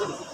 Patungan.